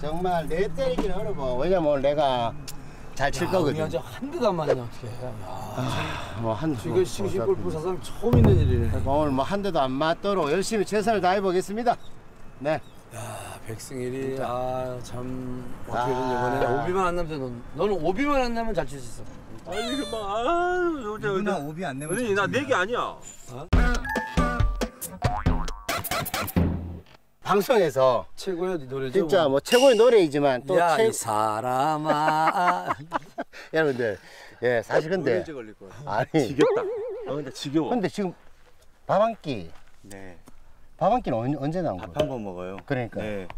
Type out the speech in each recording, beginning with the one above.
정말 내 때리기는 어려워. 왜냐면 내가 잘 칠 거거든. 야, 한 대도 안 맞냐 어떻게? 야, 뭐한 이거 싱싱 골프 사상 처음 있는 일이네. 오늘 뭐 한 대도 안 맞도록 열심히 최선을 다해 보겠습니다. 네. 야, 백승일이 아참 어떻게든 아. 이번에 오비만 안 나면 넌 너는 오비만 안 나면 잘 칠 수 있어. 아니 그만 아 누구나 오비 안 내면 아니 나내게 아니야 방송에서 최고의 네 노래죠. 진짜 뭐 최고의 노래이지만 또 야, 최... 이 사람아. 여러분들 예 사실 근데 문제 걸릴 거야. 아니 지겹다 어 근데 지겨워 근데 지금 밥 한 끼, 네. 밥 한 끼는 언, 언제 나온 밥 거야? 한번 먹어요. 그러니까. 네.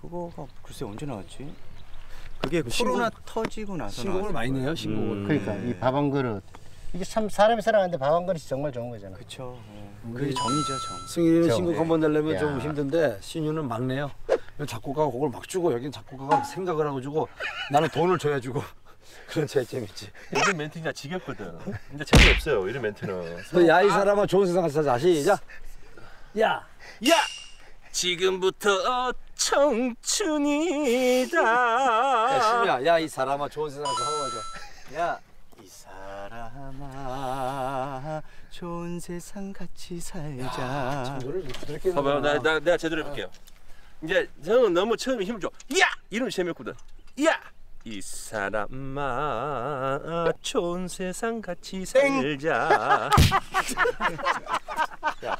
그거가 글쎄 언제 나왔지? 그게 그 신곡- 코로나 터지고 나서 신곡을 많이 거예요. 내요, 신곡을. 음. 그러니까 이 밥 한 그릇 이게 참 사람이 살아가는데 밥 한 그릇이 정말 좋은 거잖아. 그쵸. 네. 우리- 그게 정이죠 정. 승일이는 정. 신곡 한 번 내려면 야. 좀 힘든데 신유는 막내요. 작곡가가 곡을 막 주고 여긴 작곡가가 생각을 하고 주고 나는 돈을 줘야 주고 그런 차이 재밌지. 이런 멘트 진짜 지겹거든 근데 재미없어요 이런 멘트는 야 이 사람아 좋은 세상 살자 시작. 야 야 지금부터 청춘이다 야, 신우야, 야, 이 사람아, 좋은 세상에서 한번 해줘. 야, 이 사람아 좋은 세상 같이 살자. 부드럽게 봐봐요 나, 나, 내가 제대로 해볼게요 이제 저는 너무 처음에 힘을 줘 야! 이러면 재미없거든 야! 이 사람아 좋은 세상 같이 살자 야,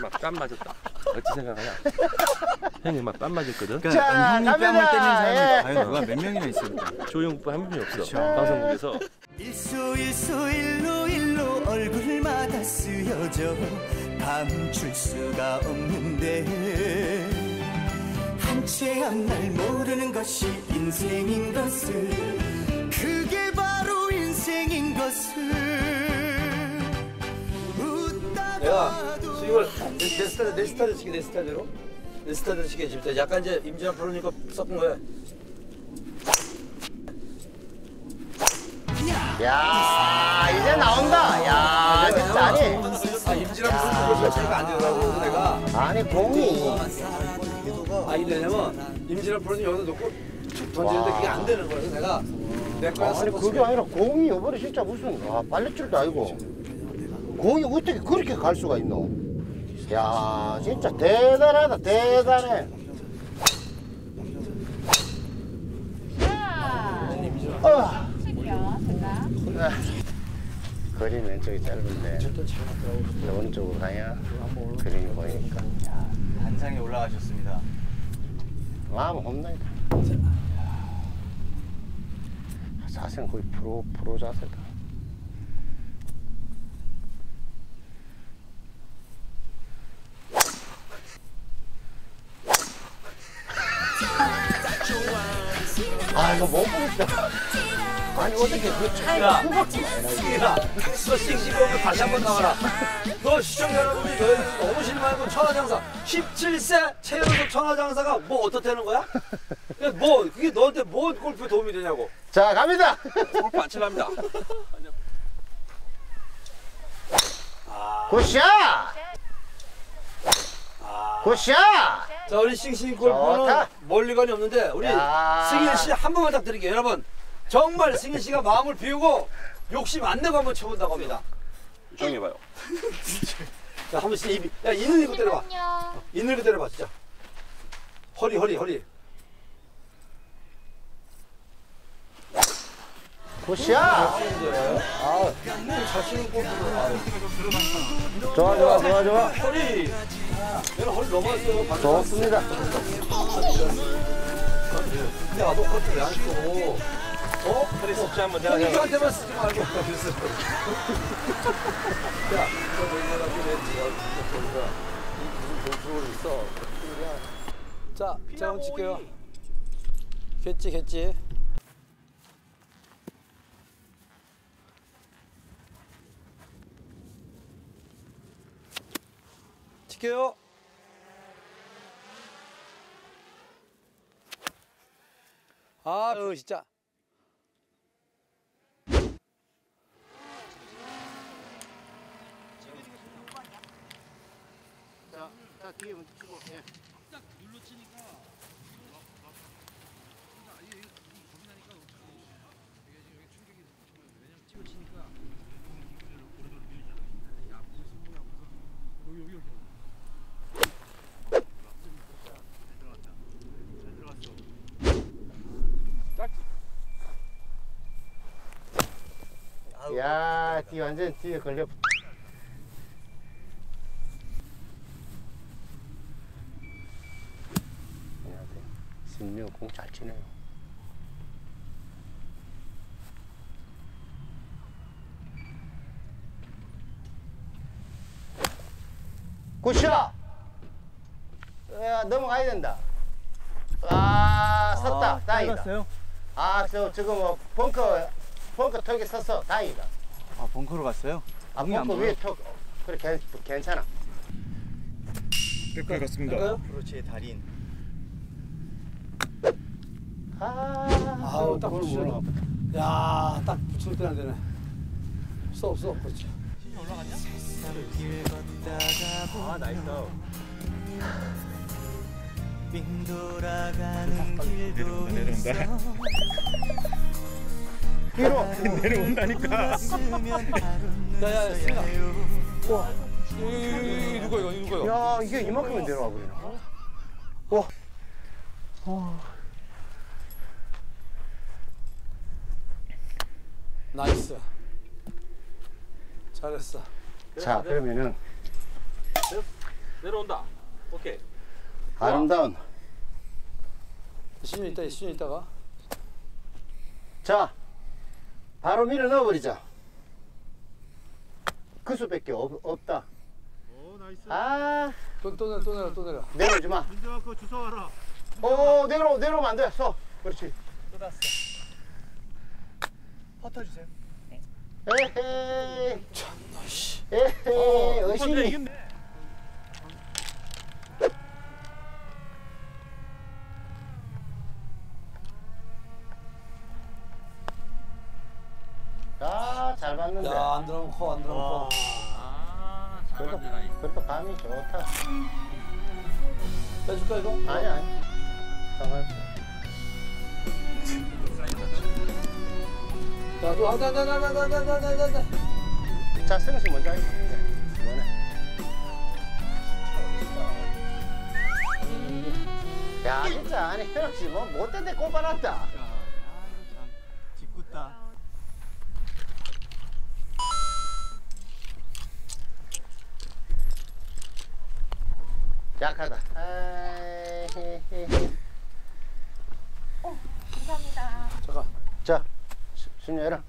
막뺨 맞았다 어찌 생각하냐 형님 막뺨 맞았거든 그러니까 자, 형님 사람이 예. 과연 누가 몇 명이나 있습니까? 조용부 한 분이 없어 그쵸. 방송국에서 일소 일소 일로 일로 얼굴마다 쓰여져 감출 수가 없는데 한채 앞날 모르는 것이 인생인 것을 그게 바로 인생인 것을 웃다가도 수익을 내, 내 스타일, 내 스타일 치게, 내 스타일대로. 내 스타일대로 치게 때 약간 이제 임진아 프로니까 섞은 거야. 야 이제 나온다. 야 진짜 아니 아, 임진아 프로니까 차이가 안 되더라고, 그래서 내가. 아니 공이 아, 이게 왜냐면 임진아 프로니 여기다 놓고 툭 던지는데 그게 안 되는. 그래서 내가 내 거야 아니 그게 아니라 공이 이번에 진짜 무슨 아, 빨래줄도 아니고 공이 어떻게 그렇게 갈 수가 있노? 야 진짜 대단하다 대단해. 어. 거리는 왼쪽이 짧은데 오른쪽으로 가야 그림이 보이니까 단상에 올라가셨습니다. 마음 홈런이다. 자세는 거의 프로 프로 자세다. 아 이거 못 보겠다. 아니 어떻게 그 차이가. 야, 너 싱싱거면 다시 한 번 나와라. 너 시청자 여러분이 너희 너무 실망하고 천하장사 17세 최연소 천하장사가 뭐 어떻다는 거야? 야, 뭐 그게 너한테 뭐 골프에 도움이 되냐고. 자 갑니다. 골프 안 칠랍니다 굿샷. 굿샷. 자 우리 싱싱 골프는. 멀리건이 없는데 우리 야. 승일 씨 한 번만 부탁드릴게요 여러분. 정말 승일 씨가 마음을 비우고 욕심 안 내고 한번 쳐본다고 합니다. 조용히 해봐요 자, 한 번씩 입, 야 있는 이거 때려봐. 있는 이거 때려봐 진짜. 허리 허리 허리. 굿샷. 아, 골프를. 아, 좋아 좋아 좋아 좋아. 허리. 내가 허리 넘어갔어요. 좋습니다. 야, 너 커트 왜안 쳐? 어? 허리 속지 한번 내가 형님한테만 쓰지 말고. 야, 네가 무슨 골프를 있어? 자, 자, 한번 칠게요. 겠지, 겠지. 칠게요. 아, 어, 진짜. 자 뒤에 먼저 치고 예. 딱 눌러 치니까 아, 이게 겁이 나니까 이게 지금 여기 충격이 왜냐면 찍어 치니까 야, 뒤 완전 뒤에 걸려 붙 공 잘 치네요. 굿샷! 야, 넘어가야 된다. 아, 섰다. 다행이다. 짧았어요? 아, 저, 지금 뭐, 벙커, 벙커 턱에 섰어. 다행이다. 아 벙커로 갔어요? 아, 벙커? 위에 턱. 그래, 괜, 괜찮아. 백발 같습니다. 그렇지 달인. 아, 아우, 딱 그걸 붙이네. 몰라. 야, 딱 붙일 때안 되네. 써, 써, 그렇지. 아 나이스. 빙 돌아가는 길도 내려온다. 뒤로. 내려온다니까. 야, 야, 승아. 와. 이, 누가 이거, 누가 이거? 야, 이게 이만큼이 내려와 버리나? 와. nice. 잘했어. 자, 그러면은 내려온다. 오케이. 아름다운. 신유 있다, 신유 있다가. 자, 바로 밀어 넣어버리자. 그 수밖에 없, 없다. 오 nice. 아, 또, 또 내려, 또 내려, 또 내려. 내려오지 마. 민정아 그거 주워 와라. 오, 내려, 내려오면 안 돼. 서. 그렇지. 쏟았어. 퍼터 주세요. 에헤이. 참나, 씨. 에헤이. 의심이. 이겼네. 아, 잘 봤는데. 야, 안 들어가면 커, 안 들어가면 커. 그래도, 그래도 감이 좋다. 빼줄까, 이거? 아니, 아니. 상 나도 안돼 안돼 안돼 안돼 안돼 자 승우 씨 먼저 하겠습니다. 네. 야 진짜 아니 혜영 씨뭐 못된데 꼽아놨다. 짓궂다. 약하다. 열어.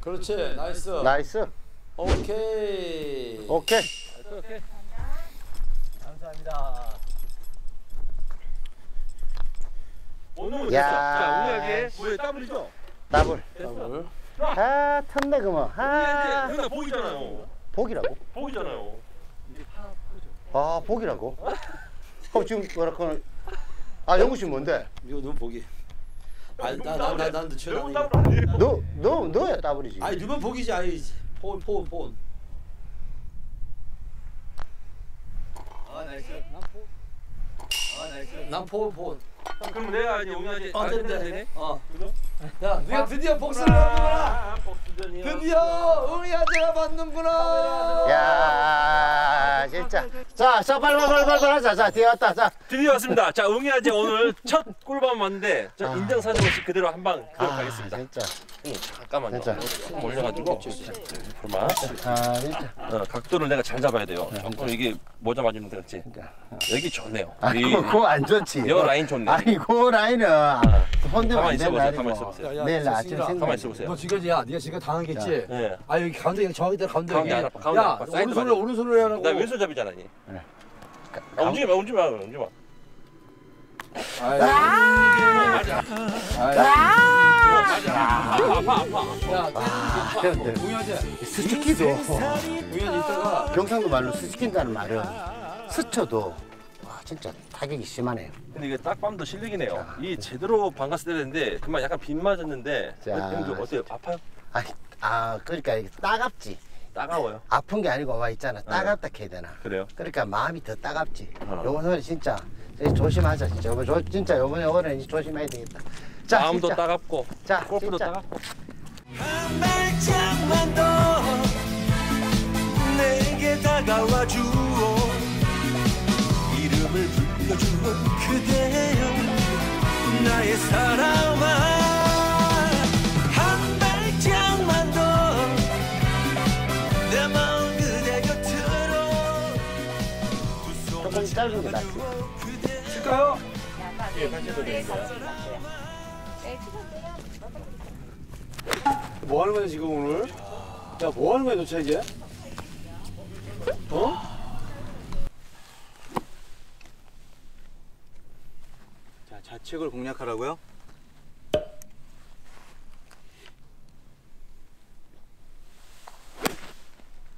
그렇지, 나이스. 나이스. 오케이. 오케이. 감사합니다. 오늘 야. 자, 우리에게 뭐에 더블이죠? 더블. 더블. 아, 탐내, 그만. 아, 이제 누나 보이잖아요. 복이라고? 보이잖아요. 아, 복이라고? 그럼 지금 뭐라고. 아, 영구 씨 뭔데? 이거 너무 보기. 아, 나, 나, 나, 난도 너무 쳐다니. 더블 아니에요? 너, 너, 너야 더블이지. 아니, 누면 보기지, 아이. 폰, 폰, 폰. 아 nice. 아 nice. 난 폰, 폰. 그럼 내가 이제 웅이한테 아, 안 됐네. 해도 되네? 어. 야, 네가 드디어 복수를 하는구나. 아. 드디어 응이 아재가 받는구나. 야, 진짜. 자, 자, 빨리, 빨리, 빨리, 빨리 하자. 자, 뒤에 왔다. 자. 드디어 왔습니다. 자, 웅이아재 오늘 첫 꿀밤 왔는데 저 아. 인정사정 없이 그대로 한방 그대로 아, 가겠습니다. 진짜. 응, 잠깐만요. 진짜. 좀 올려가지고 그만. 아, 진짜. 어, 각도를 내가 잘 잡아야 돼요. 오늘 이게 모자 맞으면 그렇지. 여기 좋네요. 이, 그거 안 좋지. 여 라인 좋네. 아니, 그 라인은 혼내면 가만히 안 가만히 날이고. 있어보세요. 내일 아침 생각. 가만히 있어보세요. 너 지금 야, 네가 지금 당하겠지. 예. 아 여기 가운데 정확히 딱 가운데 가운데 가운데 야 오른손으로. 오른손으로 하라고. 나 왼손 잡이잖아. 니. 네. 아, 움직이 마, 움직이 마, 움직이 마. 아이, 맞아. 아파, 아파, 아파. 야, 그런데 동현이 스치키도 경상도 말로 스치킨다는 말은 스쳐도 와, 진짜 타격이 심하네요. 근데 이게 딱밤도 실력이네요. 이 제대로 반갔을 때는데 그만 약간 빗 맞았는데 자. 어때요? 아파요? 아니, 아, 그러니까 이게 따갑지. 따가워요. 아픈 게 아니고 와 있잖아. 따갑다 해야 되나. 그래요? 그러니까 마음이 더 따갑지. 어. 요거는 진짜 조심하자. 진짜 요거 조, 진짜 요번에 요거는 조심해야 되겠다. 자, 마음도 진짜. 따갑고 자, 골프도 진짜. 따갑고. 한 발짝만 더 내게 다가와 주오 이름을 불러주어 그대여 나의 사랑아 조금 짧은 게 낫지. 칠까요? 예, 같이 드릴게요. 네, 추석이요. 뭐 하는 거야 지금 오늘? 야 뭐 하는 거야 도대체 이게? 어? 자, 좌측을 공략하라고요?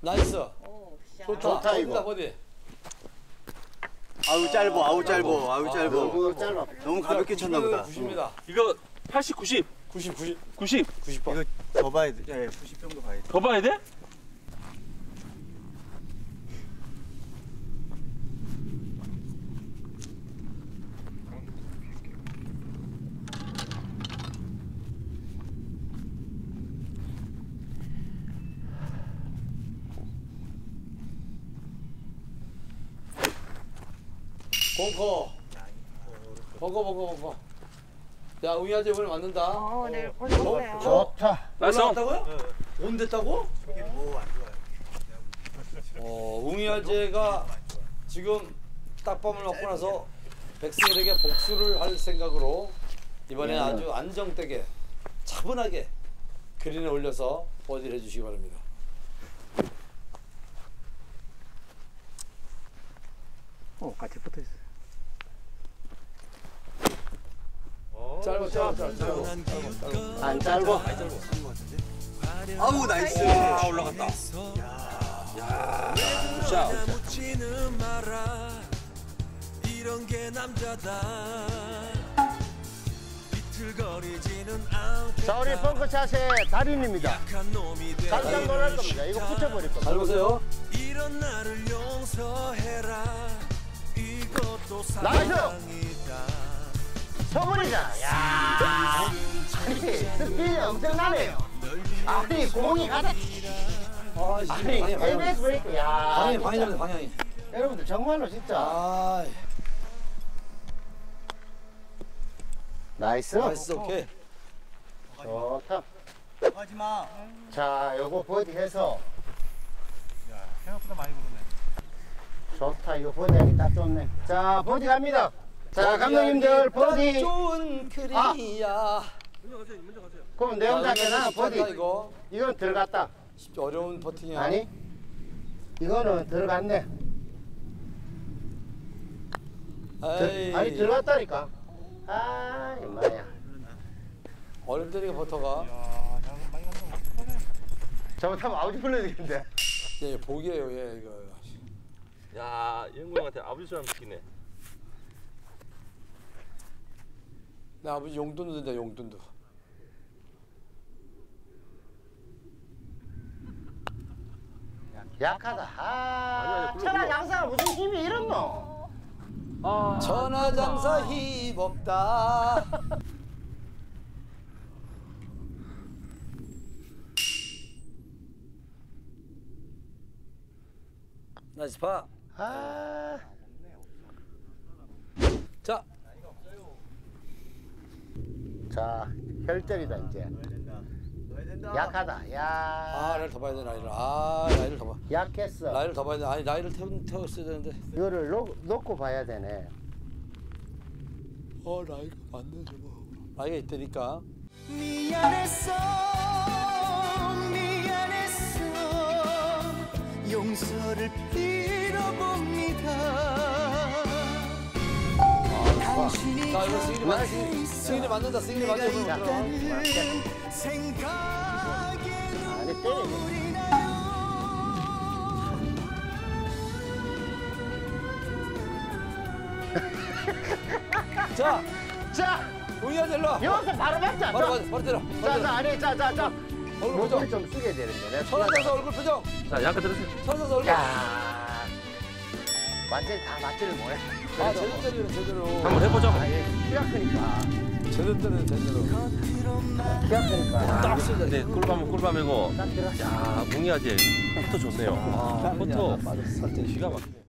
Nice. 오, 샷. 좋다. 좋다, 이거. 어디? 아우 짧어, 아우 짧어, 아우 짧어. 너무 짧아. 너무 가볍게 쳤나 보다. 90입니다. 이거 80, 90, 90, 90, 90. 90번. 이거 더 봐야 돼. 예, 90 정도 봐야 돼. 더 봐야 돼? 벙커. 벙커, 벙커, 벙커. 야, 웅이한테 이번에 맞는다. 어, 네, 오셨어요. 좋다. Nice. 올라갔다고요? 온 됐다고? 어, 웅이아재가 지금 딱밤을 맞고 나서 백승일에게 복수를 할 생각으로 이번에 음. 아주 안정되게 차분하게 그린에 올려서 버디를 해주시기 바랍니다. 어, 같이 붙어 있어. 짧아, 짧아, 짧아, 짧아. 안 짧아. 아우 nice. 아, 올라갔다. 자, 묻지는 마라 이런 게 남자다 자, 우리 벙커 샷의 달인입니다. 깜짝 놀랄 겁니다. 이거 붙여버릴 겁니다. 잘 보세요. 이런 나를 용서해라 이것도 나이스! 사랑이다 서버리잖아. 야 아니, 스피드 엄청나네요. 아니, 공이 가다. 아, 씨, 아니. 에이베스 브레이크. 야 진짜. 방해입니다, 방향이. 여러분들 정말로 진짜. 아, 나이스. 나이스, 오케이. 좋다. 하지 마. 자, 요거 버디 해서. 야, 생각보다 많이 부르네. 좋다. 이거 버디 하기 딱 좋네. 자, 버디 갑니다. 자, 감독님들 버디. 좋은 그린이야. 그럼 내용장에나 버디. 이거 이건 들어갔다. 쉽지 어려운 퍼팅이야. 아니? 이거는 들어갔네. 들- 에이, 아니, 들어갔다니까. 아, 이마야. 어렵 때리게 버터가. 어떡하네. 잘못하면 아우지 불러야 되겠는데. 예, 복이에요, 예, 이거. 야, 영구 형한테 아버지처럼 느끼네. 내 아버지 용돈도 된다, 용돈도. 약하다. 아, 아니, 아니, 불러, 천하 불러. 양사가 무슨 힘이 이렇노? 아, 천하장사 힘없다. 나이스 파. 아, 자, 자, 혈전이다 이제. 약하다. 야, 아, 나이를 더 봐야 돼, 나이를. 아, 나이를 더 봐. 약했어. 나이를 더 봐야 돼. 아니, 나이를 태우, 태웠어야 되는데. 이거를 놓, 놓고 봐야 되네. 어, 나이가 안 되죠, 뭐. 나이가 있다니까. 미안했어 미안했어 용서를 빌어봅니다 자, 이거 맞, 승인이 맞아, 이거 자, 들어. 일로 와. 여기서 바로 맞자. 바로, 자, 바로, 때려. 자, 자. 아니, 자, 자, 자. 얼굴 표정. 좀 쓰게 되는데. 천하장사 얼굴 표정. 자, 약간 들으세요. 천하장사 얼굴. 야, 완전히 다 맞지를 못해. 아, 제대로 때리는 제대로. 한번 해보자. 아, 얘 키가 크니까. 제대로 때리는 제대로. 키가 크니까. 딱 쓰는데 네, 꿀밤은 꿀밤이고. 야, 뭉이아재 포터 좋네요. 아, 포터. 기가 막히네.